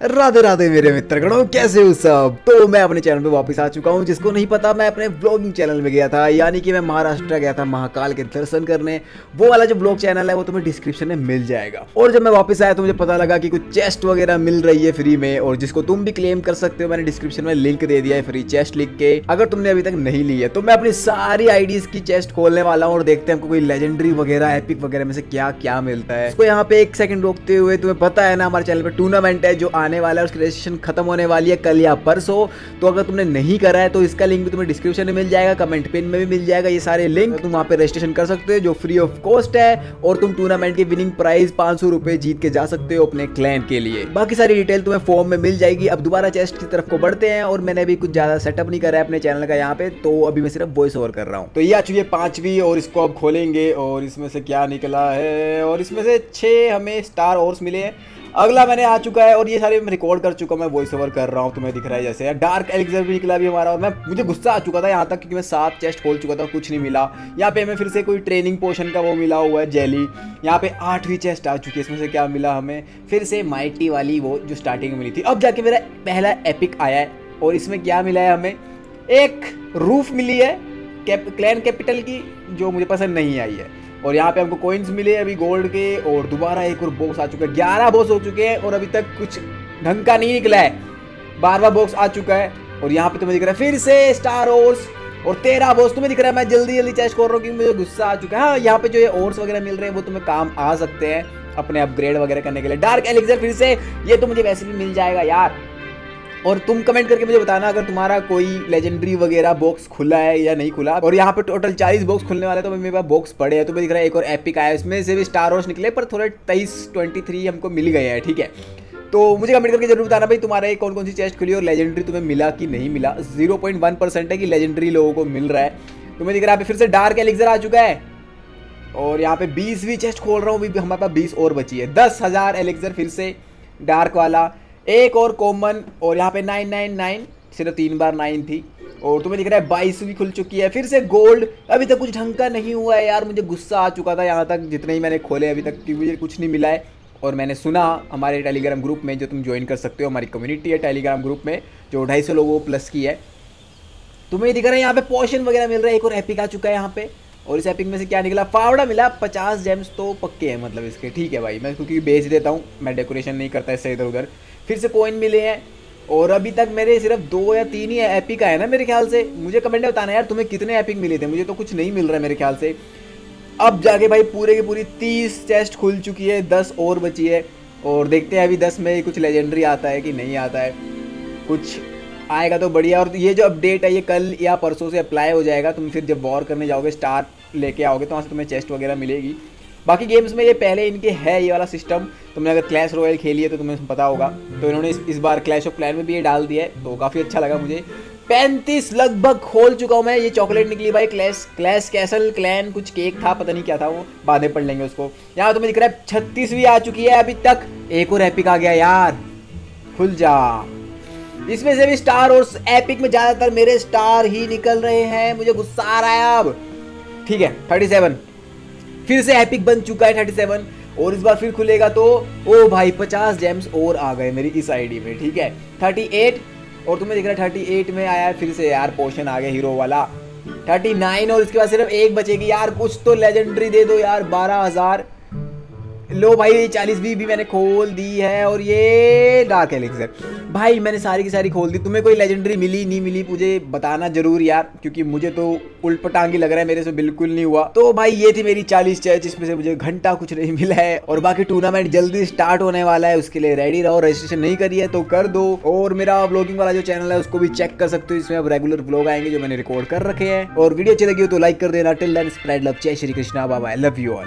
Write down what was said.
राधे राधे मेरे मित्र गणों कैसे हो सब? तो मैं अपने चैनल पे वापस आ चुका हूँ, जिसको नहीं पता, मैं अपने ब्लॉगिंग चैनल में गया था, यानी कि मैं महाराष्ट्र गया था, महाकाल के दर्शन करने। वो वाला जो ब्लॉग चैनल है, वो तुम्हें डिस्क्रिप्शन में मिल जाएगा। और जब मैं वापस आया तो मुझे पता लगा कि कुछ चेस्ट वगैरह मिल रही है फ्री में, और जिसको तुम भी क्लेम कर सकते हो, मैंने डिस्क्रिप्शन में लिंक दे दिया है फ्री चेस्ट लिख के। अगर तुमने अभी तक नहीं ली है तो मैं अपनी सारी आईडीज की चेस्ट खोलने वाला हूँ, और देखते हैं हमको कोई लेजेंडरी वगैरह एपिक वगैरह में से क्या क्या मिलता है। इसको यहाँ पे एक सेकंड रोकते हुए तुम्हें पता है ना, हमारे चैनल पर टूर्नामेंट है, जो आने वाला है, उसकी रजिस्ट्रेशन खत्म होने वाली है कल या परसों। तो अगर तुमने नहीं करा है तो इसका लिंक भी तुम्हें डिस्क्रिप्शन में मिल जाएगा कमेंट पिन में भी मिल जाएगा ये सारे लिंक तुम वहाँ पे रजिस्ट्रेशन कर सकते हो, जो फ्री ऑफ़ कॉस्ट है, और तुम टूर्नामेंट की विनिंग प्राइस पाँच सौ रुपए जीत के जा सकते हो अपने क्लैन के लिए। बाकी सारी डिटेल तुम्हें फॉर्म में मिल जाएगी। अब दोबारा चेस्ट की तरफ़ को बढ़ते हैं, और मैंने अभी कुछ ज़्यादा सेटअप नहीं करा है अपने चैनल का यहाँ पे तो अभी मैं सिर्फ़ वॉइस ओवर कर रहा हूँ। तो ये आ चुकी है पांचवी, और इसको अब खोलेंगे, और इसमें से क्या निकला है, और इसमें से छह हमें स्टार और मिले हैं। अगला मैंने आ चुका है और ये सारे मैं रिकॉर्ड कर चुका मैं वॉइस ओवर कर रहा हूँ तुम्हें दिख रहा है जैसे। डार्क एलिक्सर भी निकला भी हमारा और मैं मुझे गुस्सा आ चुका था यहाँ तक क्योंकि मैं सात चेस्ट खोल चुका था कुछ नहीं मिला। यहाँ पे हमें फिर से कोई ट्रेनिंग पोर्शन का वो मिला हुआ है जेली यहाँ पे आठवीं चेस्ट आ चुकी है इसमें से क्या मिला हमें? फिर से माइटी वाली वो जो स्टार्टिंग में मिली थी। अब जाके मेरा पहला एपिक आया है और इसमें क्या मिला है हमें? एक रूफ मिली है कैप, क्लैन कैपिटल की जो मुझे पसंद नहीं आई है। और यहाँ पे हमको कोइंस मिले अभी गोल्ड के और दोबारा एक और बॉक्स आ चुका है। ग्यारह बॉक्स हो चुके हैं और अभी तक कुछ ढंग का नहीं निकला है। बारवा बॉक्स आ चुका है और यहाँ पे तुम्हें दिख रहा है फिर से स्टार ओर्स और तेरह बॉक्स तुम्हें दिख रहा है। मैं जल्दी जल्दी चेस्ट कर रहा हूँ क्योंकि मुझे गुस्सा आ चुका है। हाँ यहाँ पे जो ये ओर्स वगैरह मिल रहे हैं, वो तुम्हें काम आ सकते हैं अपने अपग्रेड वगैरह करने के लिए। डार्क एलिक्सर फिर से, ये तो मुझे वैसे भी मिल जाएगा यार। और तुम कमेंट करके मुझे बताना अगर तुम्हारा कोई लेजेंडरी वगैरह बॉक्स खुला है या नहीं खुला। और यहाँ पे टोटल चालीस बॉक्स खुलने वाले तो मेरे पास बॉक्स पड़े हैं। तो मैं दिख रहा है एक और एपिक आया इसमें से भी स्टार वॉर्स निकले, पर थोड़े तेईस ट्वेंटी हमको मिल गए हैं, ठीक है। तो मुझे कमेंट करके ज़रूर बताना भाई, तुम्हारे कौन कौन सी चेस्ट खुली और लेजेंडरी तुम्हें मिला कि नहीं मिला। ज़ीरो पॉइंट वन परसेंट है कि लेजेंडरी लोगों को मिल रहा है। तुम्हें दिख रहा है फिर से डार्क एलिक्सर आ चुका है। और यहाँ पे बीसवीं चेस्ट खोल रहा हूँ हमारे पास बीस और बची है। दस हज़ार एलिक्सर फिर से डार्क वाला। एक और कॉमन और यहाँ पे नाइन नाइन नाइन सिर्फ़ तीन बार नाइन थी। और तुम्हें दिख रहा है बाईस भी खुल चुकी है। फिर से गोल्ड अभी तक कुछ ढंग का नहीं हुआ है यार, मुझे गुस्सा आ चुका था यहाँ तक, जितने ही मैंने खोले अभी तक, कि मुझे कुछ नहीं मिला है। और मैंने सुना हमारे टेलीग्राम ग्रुप में, जो तुम ज्वाइन कर सकते हो, हमारी कम्युनिटी है टेलीग्राम ग्रुप में, जो ढाई सौ लोगों प्लस की है। तुम्हें दिख रहा है यहाँ पे पोशन वगैरह मिल रहा है, एक और एपिक आ चुका है यहाँ पे। और इस एपिक में से क्या निकला? फावड़ा मिला, पचास जेम्स तो पक्के हैं मतलब इसके। ठीक है भाई, मैं क्योंकि बेच देता हूँ, मैं डेकोरेशन नहीं करता इससे इधर उधर फिर से कोइन मिले हैं। और अभी तक मेरे सिर्फ़ दो या तीन ही एपिक आए ना मेरे ख्याल से। मुझे कमेंट में बताना यार, तुम्हें कितने एपिक मिले थे? मुझे तो कुछ नहीं मिल रहा है मेरे ख्याल से। अब जाके भाई पूरे की पूरी तीस चेस्ट खुल चुकी है, दस और बची है। और देखते हैं अभी दस में कुछ लेजेंडरी आता है कि नहीं आता है। कुछ आएगा तो बढ़िया। और ये जो अपडेट है, ये कल या परसों से अप्लाई हो जाएगा। तुम फिर जब वॉर करने जाओगे स्टार लेके आओगे तो वहाँ से तुम्हें चेस्ट वगैरह मिलेगी। बाकी गेम्स में ये पहले इनके है, ये वाला सिस्टम तुमने अगर क्लैश रॉयल खेली है तो तुम्हें पता होगा। तो इन्होंने इस, इस बार क्लैश ऑफ़ क्लैन में भी ये डाल दिया है। तो काफ़ी अच्छा लगा मुझे। पैंतीस लगभग खोल चुका हूँ मैं। ये चॉकलेट निकली भाई क्लैश क्लैश कैसल क्लैन कुछ केक था पता नहीं क्या था वो। बाधे पढ़ लेंगे उसको। यहाँ तुम्हें दिख रहा है छत्तीसवीं आ चुकी है अभी तक। एक और एपिक आ गया यार। खुल जा। इसमें से भी स्टार और एपिक में ज़्यादातर मेरे स्टार ही निकल रहे हैं। मुझे गुस्सा आ रहा है अब। ठीक है थर्टी सेवन फिर से एपिक बन चुका है थर्टी सेवन और इस बार फिर खुलेगा तो ओ भाई, पचास जेम्स और आ गए मेरी इस आईडी में, ठीक है? थर्टी एट और तुम्हें दिख रहा है थर्टी एट में आया फिर से यार पोशन आ गया हीरो वाला। थर्टी नाइन और इसके बाद सिर्फ़ एक बचेगी। यार, कुछ तो लेजेंडरी दे दो यार, बारह हज़ार। लो भाई चालीस भी, भी मैंने खोल दी है और ये डार्क एलिक्सर भाई मैंने सारी की सारी खोल दी। तुम्हें कोई लेजेंडरी मिली नहीं मिली मुझे बताना ज़रूर यार क्योंकि मुझे तो उल्ट पटांगी लग रहा है मेरे से बिल्कुल नहीं हुआ। तो भाई ये थी मेरी चालीस चैच जिसमें से मुझे घंटा कुछ नहीं मिला है और बाकी टूर्नामेंट जल्दी स्टार्ट होने वाला है उसके लिए रेडी रहो। रजिस्ट्रेशन नहीं करी है तो कर दो। और मेरा ब्लॉगिंग वाला जो चैनल है उसको भी चेक कर सकते हो इसमें अब रेगुलर ब्लॉग आएँगे जो मैंने रिकॉर्ड कर रखे हैं। और वीडियो अच्छी लगी हो तो लाइक कर देना। टिल देन स्प्रेड लव जय श्री कृष्णा बाबा लव यू ऑल